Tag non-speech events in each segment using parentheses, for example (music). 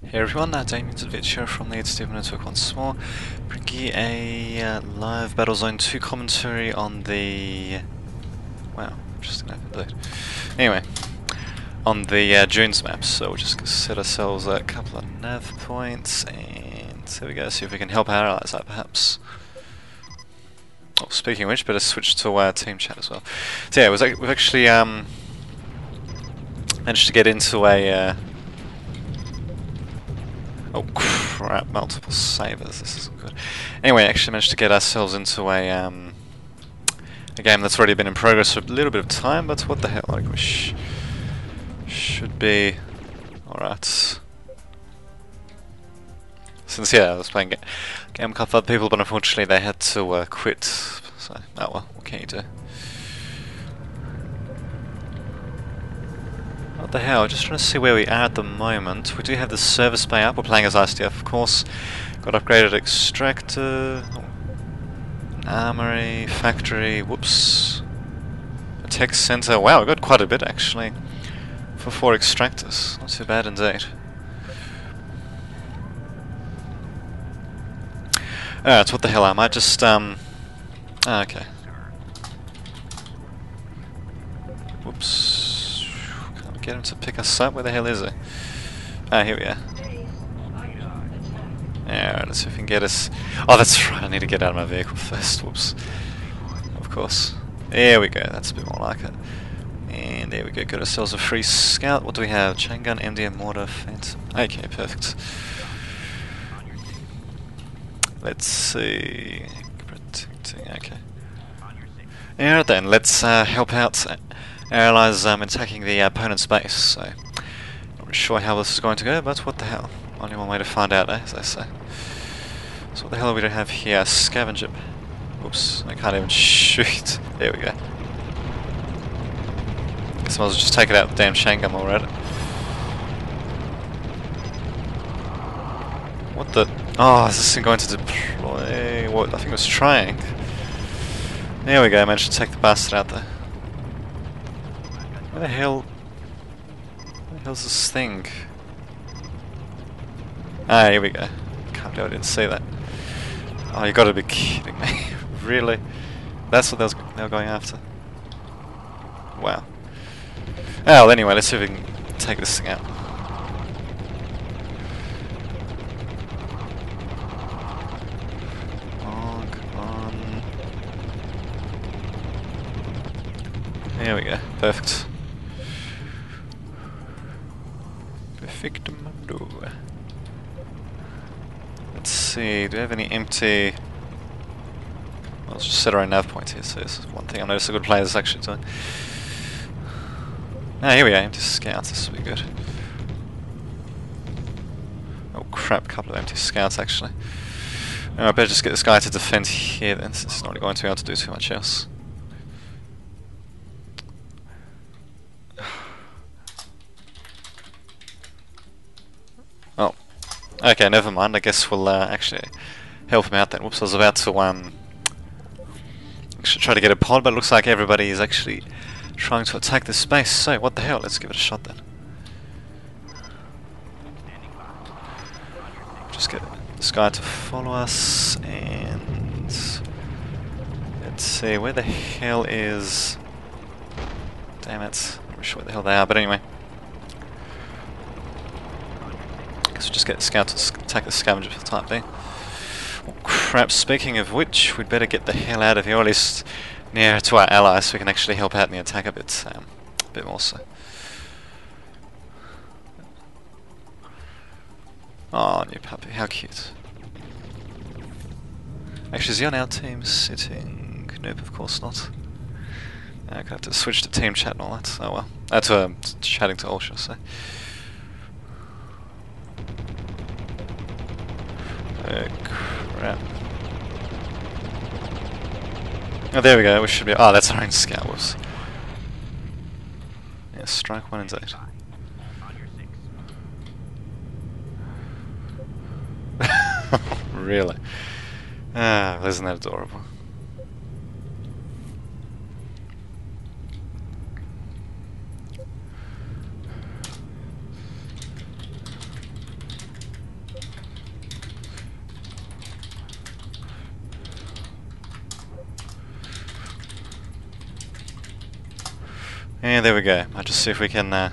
Hey everyone, uh, Damien Zedvich here from the 8 Network once more, bringing a uh, live Battlezone 2 commentary on the... wow, interesting name indeed. Anyway, on the uh, Dunes map, so we'll just set ourselves a couple of nav points, and there we go, see if we can help our allies out perhaps. Oh, speaking of which, better switch to uh, team chat as well. So yeah, we've actually um, managed to get into a... Uh, Oh crap, multiple sabers, this isn't good. Anyway, actually managed to get ourselves into a um, a game that's already been in progress for a little bit of time, but what the hell, like we sh should be alright. Since yeah, I was playing a game a couple other people, but unfortunately they had to uh, quit, so oh well, what can you do? What the hell, just trying to see where we are at the moment. We do have the service bay up, we're playing as ISDF of course. Got upgraded extractor, armory, factory, whoops. A tech center, wow, we got quite a bit actually. For four extractors, not too bad indeed. Alright, what the hell, I might just, um... Ah, okay. Whoops get him to pick us up? Where the hell is he? Ah, here we are. Alright, let's see if we can get us... Oh, that's right, I need to get out of my vehicle first. Whoops. Of course. There we go, that's a bit more like it. And there we go, got ourselves a free scout. What do we have? Chain gun, MDM, mortar, phantom. Okay, perfect. Let's see... Protecting, okay. Alright then, let's uh, help out allies um, attacking the opponent's base, so not sure how this is going to go, but what the hell. Only one way to find out, eh, as I say. So what the hell do we have here? Scavenger. Oops, I can't even shoot. (laughs) There we go. Guess I might just take it out the damn chain gun already. What the... Oh, is this thing going to deploy? What? I think it was trying. There we go, I managed to take the bastard out there. Where the hell... Where the hell's this thing? Ah, here we go. Can't I didn't see that. Oh, you gotta be kidding me. (laughs) really? That's what they, were going after? Wow. Oh, well, anyway, let's see if we can take this thing out. There we go. Perfect. Let's see, do we have any empty... Let's just set our own nav points here, so this is one thing I noticed a good player is actually doing. Ah, here we are, empty scouts, this will be good. Oh crap, a couple of empty scouts actually. I better just get this guy to defend here then, since he's not going to be able to do too much else. Okay, never mind. I guess we'll uh, actually help him out then. Whoops, I was about to um, actually try to get a pod, but it looks like everybody is actually trying to attack this space. So, what the hell? Let's give it a shot then. Just get this guy to follow us, and let's see, where the hell is... Damn it, I'm not sure where the hell they are, but anyway. So just get the scout to attack the scavenger for time being. Oh, crap, speaking of which, we'd better get the hell out of here, or at least near to our allies so we can actually help out in the attack a bit, um, a bit more so. Oh, new puppy, how cute. Actually, is he on our team sitting? Nope, of course not. I'm gonna have to switch to team chat and all that. Oh well. That's uh, chatting to I say. Oh crap. Oh, there we go. We should be. Oh, that's our own. Whoops. Yeah, strike one indeed. (laughs) really? Ah, isn't that adorable? And there we go. I'll just see if we can. Uh,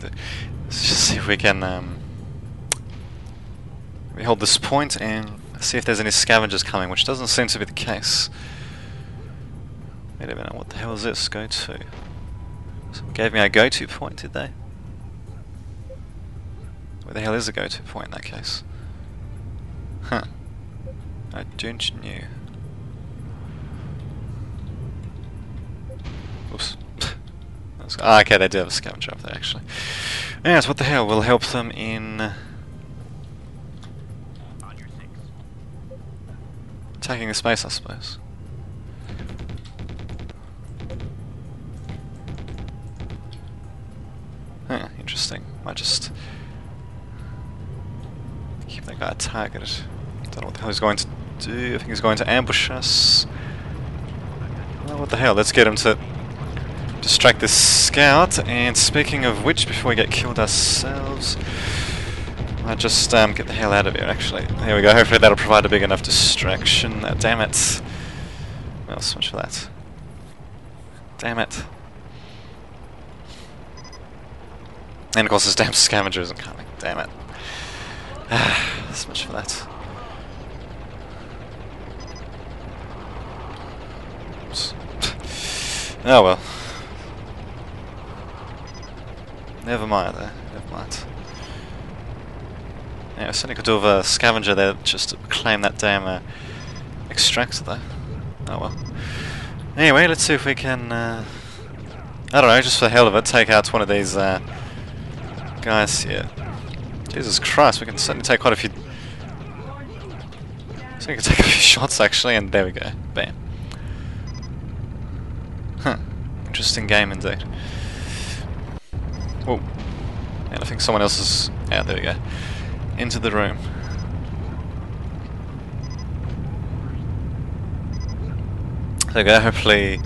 let's just see if we can. Um, we hold this point and see if there's any scavengers coming, which doesn't seem to be the case. Wait a minute, what the hell is this? Go to. Someone gave me a go-to point, did they? Where the hell is a go-to point in that case? Huh. I don't know. Oops. (laughs) ah, okay, they do have a scavenger up there, actually. Yes, what the hell, we'll help them in... Attacking the space, I suppose. Huh, interesting. Might just keep that guy targeted. Don't know what the hell he's going to do. I think he's going to ambush us. What the hell? Let's get him to distract this scout. And speaking of which, before we get killed ourselves, I just um, get the hell out of here. Actually, here we go. Hopefully that'll provide a big enough distraction. Uh, damn it! Well, so much for that. Damn it! And of course this damn scavenger isn't coming. Damn it. (sighs) much for that. (sighs) Oh well. Never mind there. Never mind. Yeah, I certainly could do with a scavenger there just to claim that damn uh, extractor there. Oh well. Anyway, let's see if we can, uh, I don't know, just for the hell of it, take out one of these uh, guys here. Jesus Christ, we can certainly take quite a few... So we can take a few (laughs) shots actually, and there we go. Bam. Huh. Interesting game indeed. Whoa. And I think someone else is... Yeah, there we go. Into the room. There we go, hopefully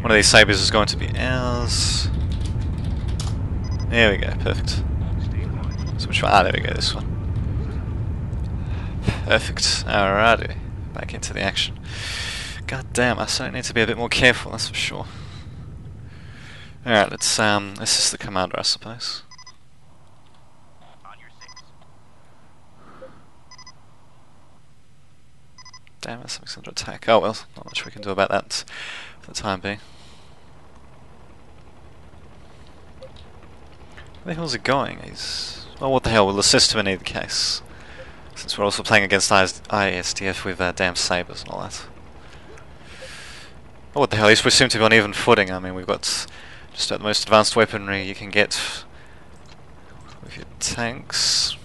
one of these sabers is going to be ours. There we go, perfect. So which one? Ah, there we go, this one. Perfect. Alrighty. Back into the action. God damn, I certainly need to be a bit more careful, that's for sure. Alright, let's um assist the commander, I suppose. Damn it, something's under attack. Oh well, not much we can do about that for the time being. Where the hell's it going? He's... Well, what the hell, we'll assist him in either case. Since we're also playing against ISDF with uh, damn sabers and all that. Oh, what the hell, at least we seem to be on even footing. I mean, we've got just about the most advanced weaponry you can get with your tanks.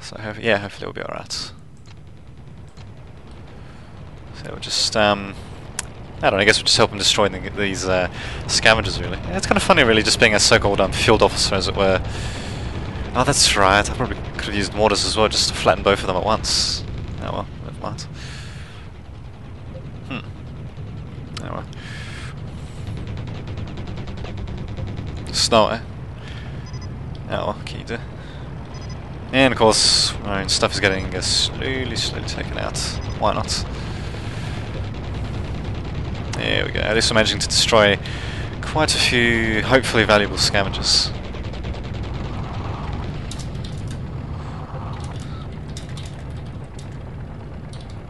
So, yeah, hopefully we'll be alright. So we'll just, um, I don't know, I guess we'll just help them destroy the, these uh, scavengers, really. Yeah, it's kind of funny, really, just being a so-called um, field officer, as it were. Oh, that's right, I probably could have used mortars as well, just to flatten both of them at once. Oh well, never mind. Oh well, can? And of course, my own stuff is getting uh, slowly, slowly taken out. Why not? There we go. At least I'm managing to destroy quite a few, hopefully valuable scavengers.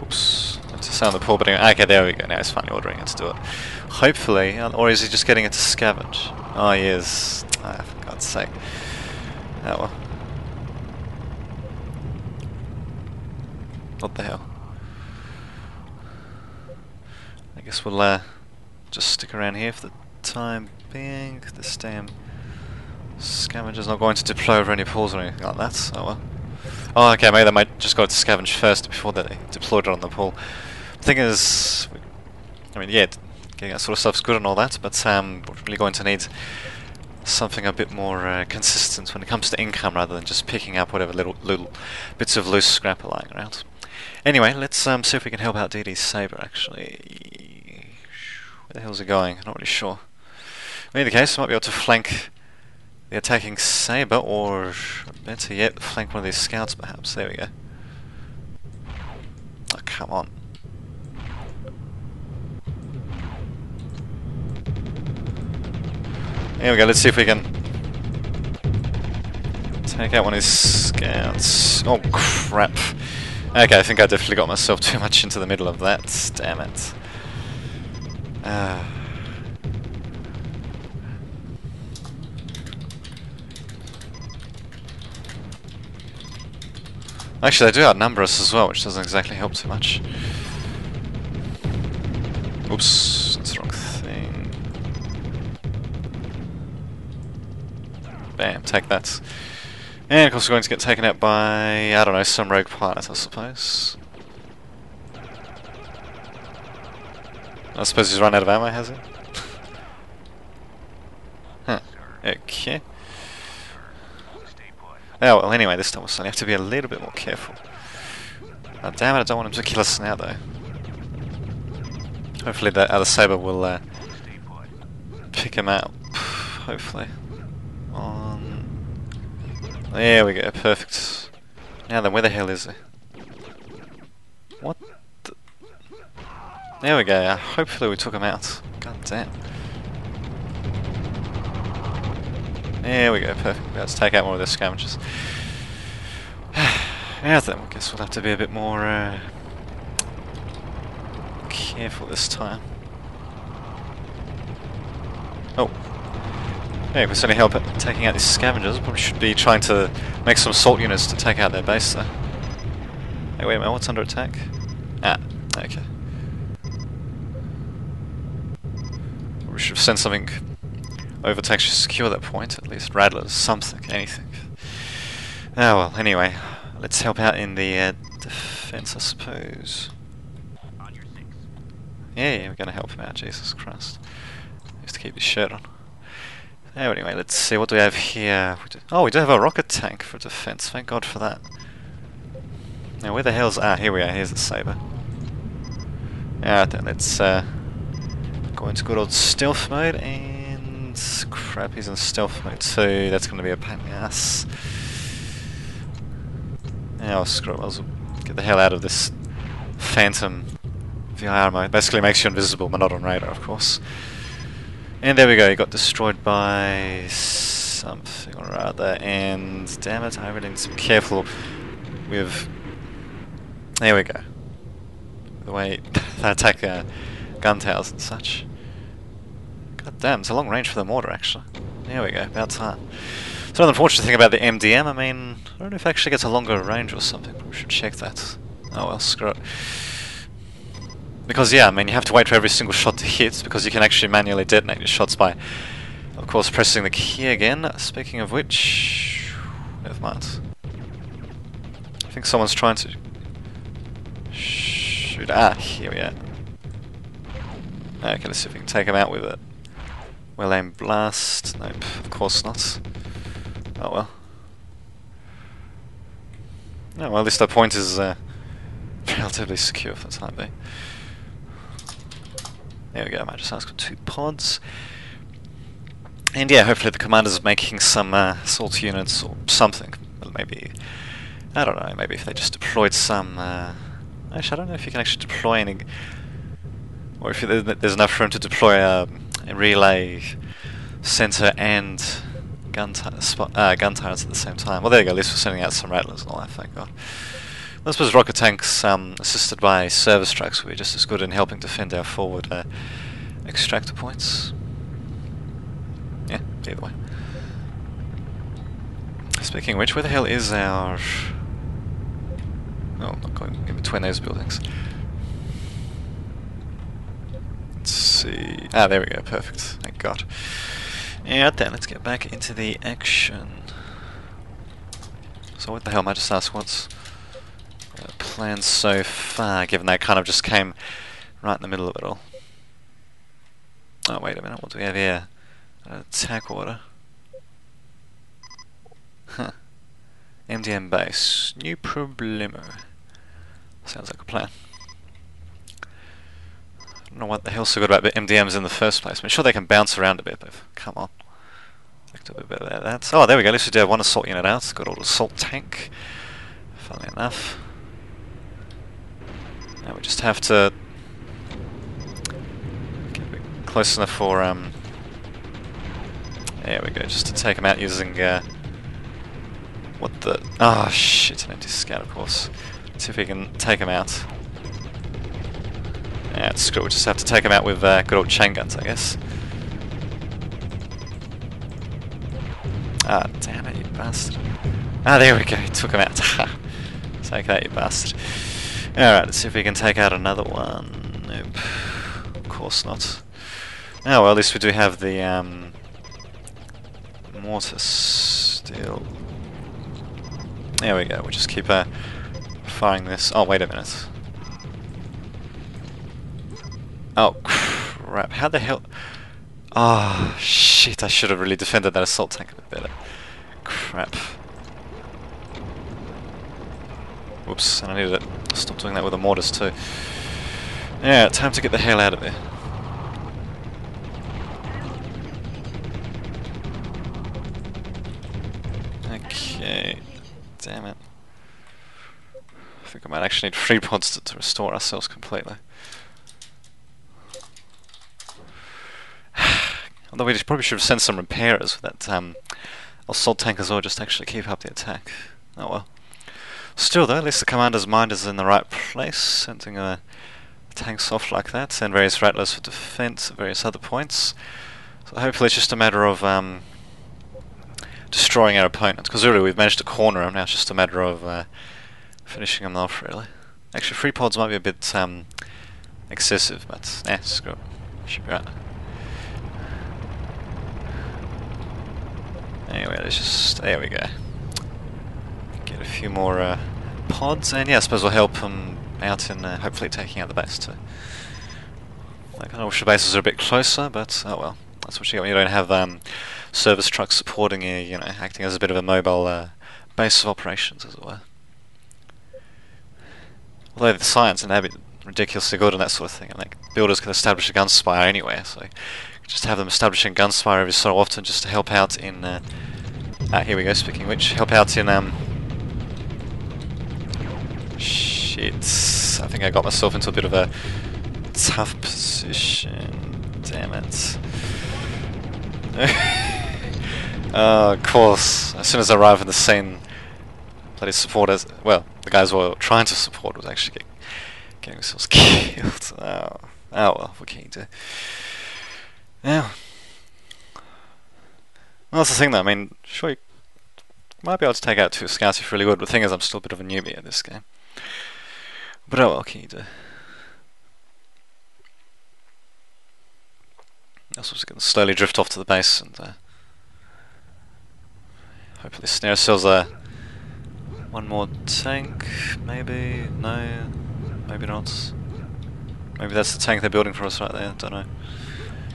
Oops. That's the sound of the poor, but okay, there we go. Now it's finally ordering it to do it. Hopefully, or is he just getting it to scavenge? Oh, he is. Ah, for God's sake. Oh well. What the hell? I guess we'll uh, just stick around here for the time being. This damn scavenger's not going to deploy over any pools or anything like that. Oh well. Oh, okay, maybe they might just go to scavenge first before they deployed it on the pool. The thing is, I mean, yeah, that sort of stuff's good and all that, but um, we're really going to need something a bit more uh, consistent when it comes to income rather than just picking up whatever little little bits of loose scrap are lying around. Anyway, let's um, see if we can help out DD's Saber actually. Where the hell's it going? I'm not really sure. In either case, I might be able to flank the attacking saber, or better yet, flank one of these scouts perhaps. There we go. Oh, come on. Here we go, let's see if we can take out one of his scouts. Oh crap. Okay, I think I definitely got myself (laughs) too much into the middle of that. Damn it. Uh. Actually, they do outnumber us as well, which doesn't exactly help too much. Oops, Bam, take that. And of course we're going to get taken out by, I don't know, some rogue pilot, I suppose. I suppose he's run out of ammo, has he? (laughs) huh. Okay. Oh, well, anyway, this time we'll have to be a little bit more careful. Oh, damn it, I don't want him to kill us now, though. Hopefully that other saber will uh, pick him out. (sighs) Hopefully. On. There we go, perfect. Now then, where the hell is he? What? The? There we go. Uh, hopefully we took him out. God damn. There we go, perfect. Let's take out one of the scavengers. (sighs) yeah, then I guess we'll have to be a bit more uh, careful this time. Oh. Yeah, we're certainly help at taking out these scavengers. Probably should be trying to make some assault units to take out their base though. Hey, wait a minute, what's under attack? Ah, okay. We should send something over to actually secure that point, at least rattlers, something, anything. Ah well, anyway, let's help out in the uh, defense, I suppose. Yeah, yeah, we're going to help him out, Jesus Christ. He has to keep his shirt on. Oh, anyway, let's see, what do we have here? We do, oh, we do have a rocket tank for defense, thank God for that. Now, where the hell's... Ah, here we are, here's the saber. Alright then, let's uh, go into good old stealth mode and crap, he's in stealth mode too. That's going to be a pain in the ass. I'll screw it. I'll get the hell out of this phantom VIR mode. Basically makes you invisible, but not on radar, of course. And there we go, he got destroyed by something or other. And damn it, I really need to be careful with. There we go. The way (laughs) they attack uh, gun towers and such. God damn, it's a long range for the mortar, actually. There we go, about time. So the unfortunate thing about the MDM, I mean, I don't know if it actually gets a longer range or something, we should check that. Oh well, screw it. Because yeah, I mean, you have to wait for every single shot to hit, because you can actually manually detonate your shots by, of course, pressing the key again. Speaking of which... Never mind. I think someone's trying to... Shoot... Ah, here we are. Okay, let's see if we can take him out with it. Well aimed blast. Nope, of course not. Oh well. Oh well, at least our point is uh, (laughs) relatively secure for the time being. There we go, I just ask for two pods. And yeah, hopefully the commander's making some uh, assault units or something. Maybe, I don't know, maybe if they just deployed some... Uh, actually, I don't know if you can actually deploy any... Or if there's enough room to deploy a relay center and gun, uh, gun turrets at the same time. Well, there you go, at least we're sending out some rattlers and all that, thank God. I suppose rocket tanks um, assisted by service trucks be just as good in helping defend our forward uh, extractor points. Yeah, either way. Speaking of which, where the hell is our... Oh, not going in between those buildings. Let's see. Ah, there we go. Perfect. Thank God. Yeah, then let's get back into the action. So what the hell I just asked? What's plan so far, given that kind of just came right in the middle of it all? Oh, wait a minute. What do we have here? Uh, Attack order. Huh. MDM base. New problemo. Sounds like a plan don't know what the hell's so good about MDMs in the first place. I'm sure they can bounce around a bit, but come on. Like a bit better than that. Oh, there we go. At least we do have one assault unit out. It's got all assault tank. Funnily enough. Now we just have to get a bit close enough for um There we go, just to take him out using, uh, what the... Ah, oh, shit, an empty scout, of course. Let's see if we can take him out. Yeah, screw, we'll just have to take him out with uh, good old chain guns, I guess. Ah, damn it, you bastard. Ah, there we go, (laughs) took him out. (laughs) take that, you bastard. Alright, let's see if we can take out another one. Nope. Of course not. Oh, well, at least we do have the, um, mortar still. There we go, we'll just keep uh, firing this. Oh, wait a minute. Oh, crap. How the hell... Oh, shit, I should have really defended that assault tank a bit better. Crap. Whoops, and I needed to stop doing that with the mortars too. Yeah, time to get the hell out of here. Okay, damn it. I think I might actually need three pods to, to restore ourselves completely. (sighs) Although we probably should have sent some repairers with that um, assault tank as well, just to actually keep up the attack. Oh well. Still though, at least the commander's mind is in the right place, sending a tanks off like that, and various rattlers for defense at various other points. So hopefully it's just a matter of um, destroying our opponents, because really we've managed to corner them, now it's just a matter of uh, finishing them off really. Actually, free pods might be a bit um, excessive, but eh, screw it. Should be right. Anyway, let's just... there we go. Get a few more uh, pods, and yeah, I suppose we'll help them out in uh, hopefully taking out the base too. I wish the bases are a bit closer, but oh well. That's what you get when you don't have um, service trucks supporting you, you know, acting as a bit of a mobile uh, base of operations, as it were. Although the science and habit ridiculously good and that sort of thing, and like builders can establish a gun spire anywhere, so just have them establishing gun spire every so often just to help out in. Uh, ah, here we go. Speaking which, help out in um. Shit! I think I got myself into a bit of a tough position. Damn it. (laughs) uh, of course, as soon as I arrived in the scene, bloody supporters, well, the guys who were trying to support was actually getting, getting themselves (laughs) killed. Oh, oh well, what can you do? Yeah. Well, that's the thing though, I mean, sure you might be able to take out two scouts if you're really good, but the thing is I'm still a bit of a newbie at this game. But oh well, can you do? I was just going to slowly drift off to the base and uh, hopefully snare ourselves there. one more tank, maybe? No, maybe not. Maybe that's the tank they're building for us right there, don't know.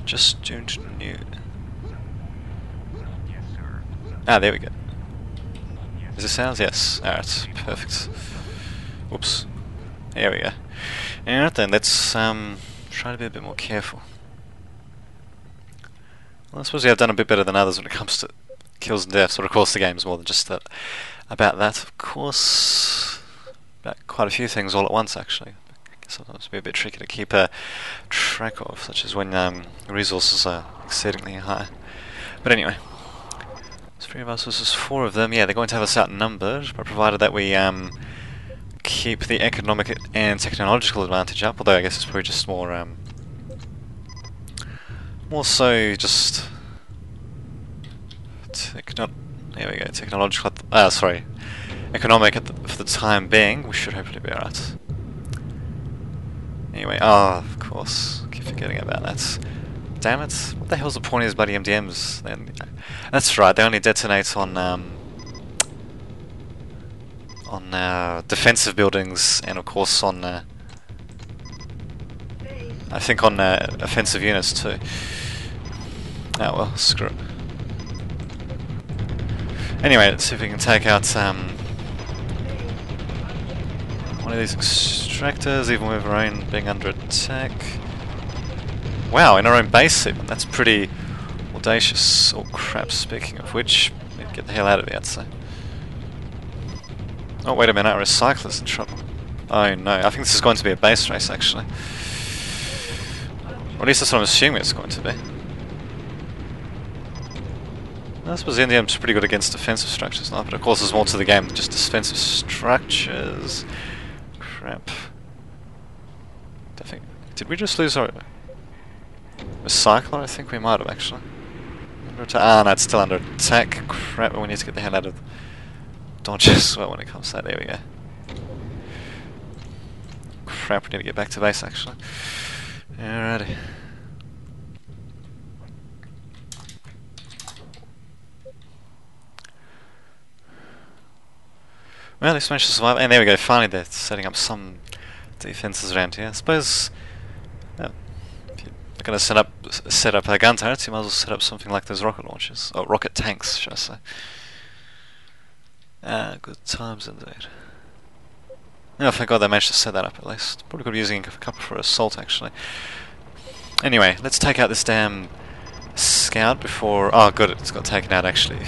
Just don't know. Ah, there we go. Is it sounds? Yes. Alright, perfect. Whoops. There we go. Alright then, let's um, try to be a bit more careful. Well, I suppose we have done a bit better than others when it comes to kills and deaths, but of course the game is more than just that. About that, of course, about quite a few things all at once actually sometimes it'd be a bit tricky to keep a track of, such as when um, resources are exceedingly high. But anyway, three of us versus four of them. Yeah, they're going to have us outnumbered, but provided that we um, keep the economic and technological advantage up, although I guess it's probably just more, um, more so just techno there we go, technological, uh, sorry, economic the, for the time being, we should hopefully be alright. Anyway, oh, of course. Keep forgetting about that. Damn it. What the hell's the point of these bloody MDMs? Then? That's right, they only detonate on, um, on uh, defensive buildings and of course on, uh, I think on uh, offensive units too. Oh well, screw it. Anyway, let's see if we can take out um, one of these extractors, even with our own being under attack. Wow, in our own base even. That's pretty audacious. Oh crap, speaking of which, get the hell out of I'd say. Oh, wait a minute, our recycler's in trouble. Oh no, I think this is going to be a base race, actually. Or at least that's what I'm assuming it's going to be. I suppose the MDM's pretty good against defensive structures now, but of course there's more to the game than just defensive structures. Crap. Think, did we just lose our recycler? I think we might have actually. Ah, no, it's still under attack. Crap, we need to get the hell out of dodges well when it comes to that. There we go. Crap, we need to get back to base actually. Alrighty. Well, they managed to survive, and there we go, finally they're setting up some defenses around here. I suppose if you're going to set up set up a gun you might as well set up something like those rocket launchers, or rocket tanks, should I say. Ah, good times indeed. Oh, thank god they managed to set that up at least. Probably could be using a couple for assault, actually. Anyway, let's take out this damn scout before... Oh, good, it's got taken out, actually.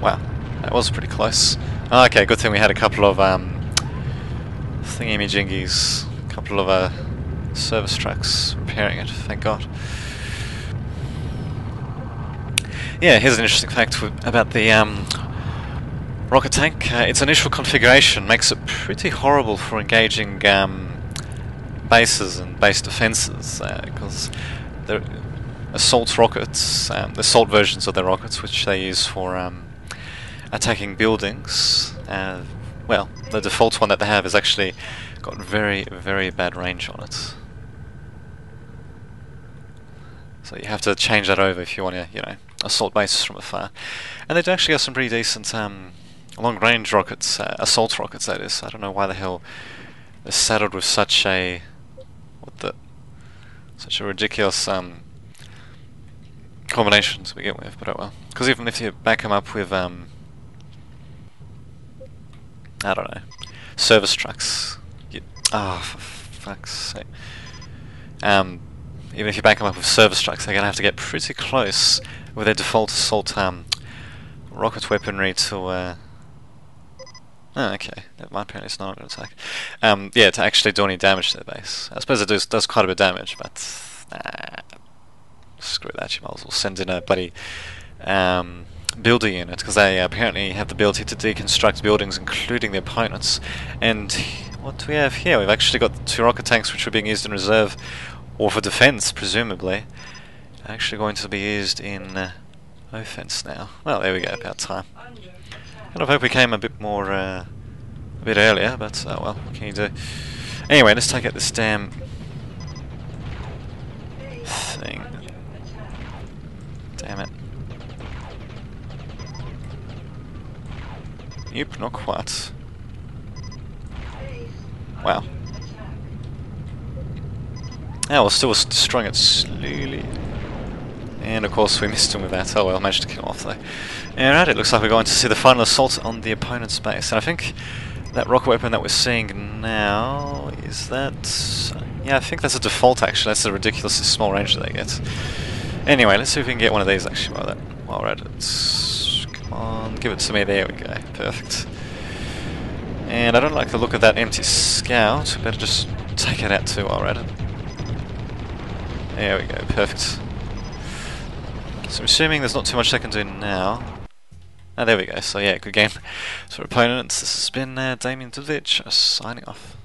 Wow. That was pretty close. Oh, okay, good thing we had a couple of um, thingy-majingies, a couple of uh, service trucks repairing it, thank god. Yeah, here's an interesting fact about the um, rocket tank. Uh, its initial configuration makes it pretty horrible for engaging um, bases and base defenses, because uh, they're assault rockets, um, the assault versions of the rockets, which they use for um, attacking buildings, uh, well, the default one that they have has actually got very, very bad range on it. So you have to change that over if you want to, you know, assault bases from afar. And they've actually got some pretty decent um, long-range rockets, uh, assault rockets that is. I don't know why the hell they're saddled with such a, what the, such a ridiculous um, combination to begin with, but oh well. Because even if you back them up with um, I don't know, service trucks. Ah, oh, for fuck's sake. Um, even if you back them up with service trucks, they're going to have to get pretty close with their default assault um, rocket weaponry to... Uh, oh, okay. Apparently it's not an attack. Um, yeah, to actually do any damage to their base. I suppose it does, does quite a bit of damage, but... Nah, screw that, you might as well send in a bloody... Um, builder unit because they apparently have the ability to deconstruct buildings including the opponents and what do we have here? We've actually got two rocket tanks which are being used in reserve or for defense presumably actually going to be used in uh, offense now. Well there we go, about time. Kind of hope we came a bit more uh, a bit earlier but uh, well what can you do? Anyway let's take out this damn thing. Damn it. Nope, not quite. Wow. Yeah, we're still destroying it slowly. And of course we missed him with that. Oh well, managed to kill him off though. Alright, it looks like we're going to see the final assault on the opponent's base. And I think that rocket weapon that we're seeing now, is that... Yeah, I think that's a default actually. That's a ridiculously small range that they get. Anyway, let's see if we can get one of these actually while, that, while we're at it on, give it to me, there we go, perfect. And I don't like the look of that empty scout, better just take it out too while we're at it. There we go, perfect. So I'm assuming there's not too much I can do now. Ah, there we go, so yeah, good game. So opponents, this has been uh, Damien Dudvich, signing off.